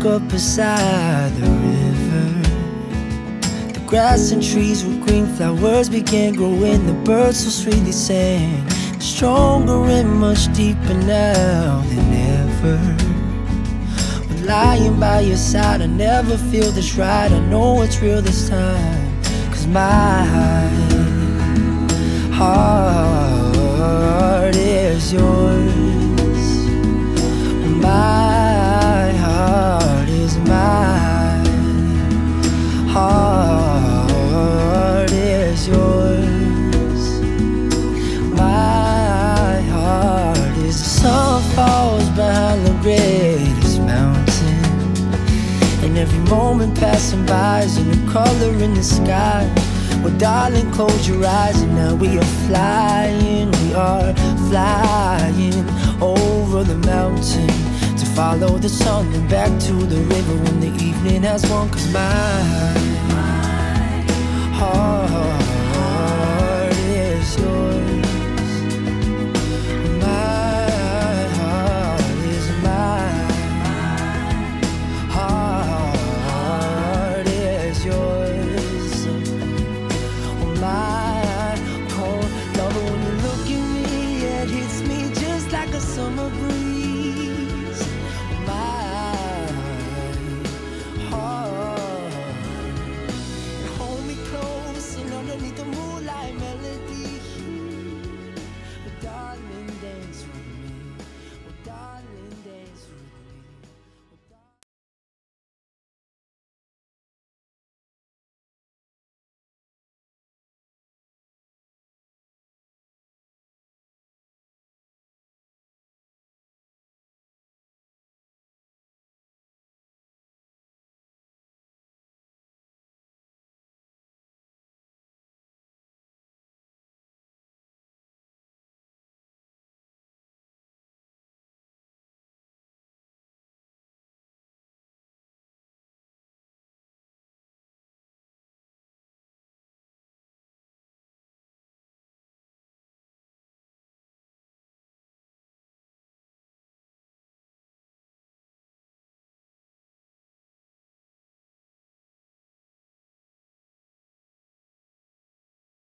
woke up beside the river. The grass and trees were green, flowers began growing, the birds so sweetly sang. Stronger and much deeper now than ever. With lying by your side, I never feel this right. I know it's real this time. Cause my heart is yours. Every moment passing by is a new color in the sky. Well, darling, close your eyes, and now we are flying. We are flying over the mountain to follow the sun and back to the river when the evening has won. Cause my heart